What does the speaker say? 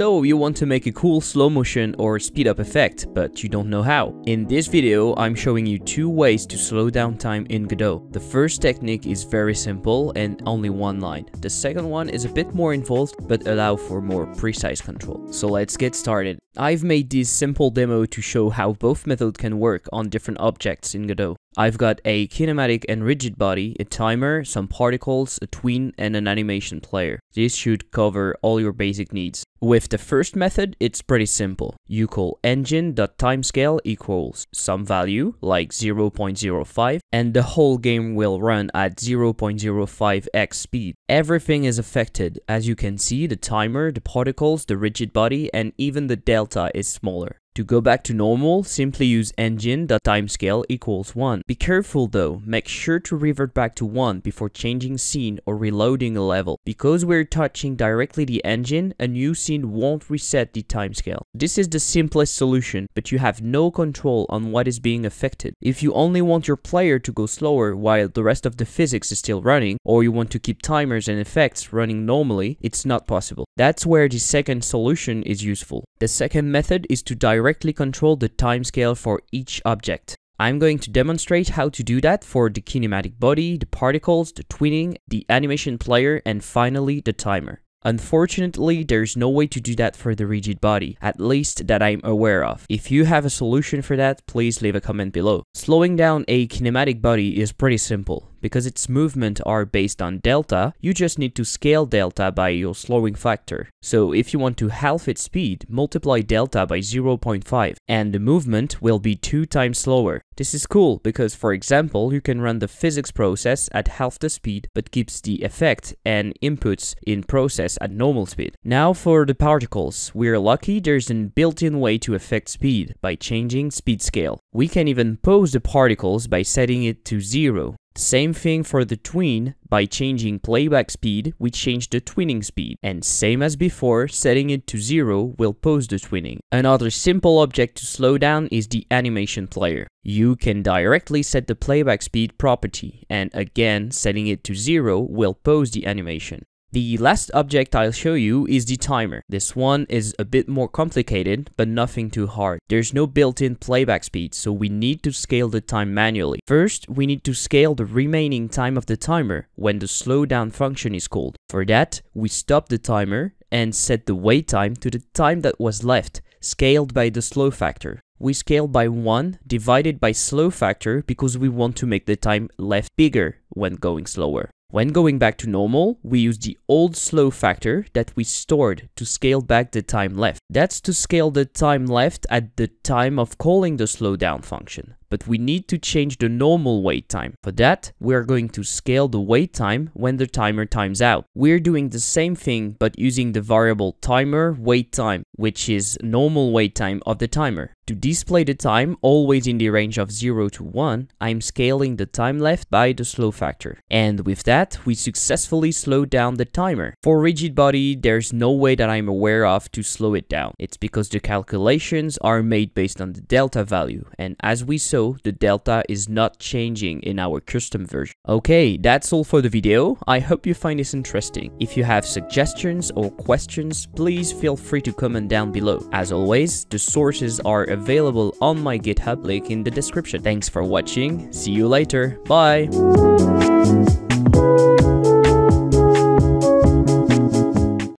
So you want to make a cool slow motion or speed up effect, but you don't know how. In this video, I'm showing you two ways to slow down time in Godot. The first technique is very simple and only one line. The second one is a bit more involved, but allow for more precise control. So let's get started. I've made this simple demo to show how both methods can work on different objects in Godot. I've got a kinematic and rigid body, a timer, some particles, a tween, and an animation player. This should cover all your basic needs. With the first method, it's pretty simple. You call engine.timescale equals some value, like 0.05, and the whole game will run at 0.05x speed. Everything is affected. As you can see, the timer, the particles, the rigid body, and even the delta is smaller. To go back to normal, simply use engine.timescale equals 1. Be careful though, make sure to revert back to 1 before changing scene or reloading a level. Because we're touching directly the engine, a new scene won't reset the timescale. This is the simplest solution, but you have no control on what is being affected. If you only want your player to go slower while the rest of the physics is still running, or you want to keep timers and effects running normally, it's not possible. That's where the second solution is useful. The second method is to directly control the timescale for each object. I'm going to demonstrate how to do that for the kinematic body, the particles, the tweening, the animation player, and finally the timer. Unfortunately, there's no way to do that for the rigid body, at least that I'm aware of. If you have a solution for that, please leave a comment below. Slowing down a kinematic body is pretty simple. Because its movement are based on delta, you just need to scale delta by your slowing factor. So if you want to half its speed, multiply delta by 0.5 and the movement will be 2 times slower. This is cool because for example, you can run the physics process at half the speed but keeps the effect and inputs in process at normal speed. Now for the particles, we're lucky there's a built-in way to affect speed by changing speed scale. We can even pose the particles by setting it to 0. Same thing for the tween, by changing playback speed, we change the tweening speed. And same as before, setting it to 0 will pause the tweening. Another simple object to slow down is the animation player. You can directly set the playback speed property, and again, setting it to 0 will pause the animation. The last object I'll show you is the timer. This one is a bit more complicated, but nothing too hard. There's no built-in playback speed, so we need to scale the time manually. First, we need to scale the remaining time of the timer when the slowdown function is called. For that, we stop the timer and set the wait time to the time that was left, scaled by the slow factor. We scale by 1 divided by slow factor because we want to make the time left bigger when going slower. When going back to normal, we use the old slow factor that we stored to scale back the time left. That's to scale the time left at the time of calling the slowdown function but we need to change the normal wait time. For that, we are going to scale the wait time when the timer times out. We're doing the same thing but using the variable timer wait time, which is normal wait time of the timer. To display the time always in the range of 0 to 1, I'm scaling the time left by the slow factor. And with that, we successfully slowed down the timer. For rigid body, there's no way that I'm aware of to slow it down. It's because the calculations are made based on the delta value, and as we saw the delta is not changing in our custom version. Okay, that's all for the video. I hope you find this interesting. If you have suggestions or questions, please feel free to comment down below. As always, the sources are available on my GitHub link in the description. Thanks for watching, see you later, bye!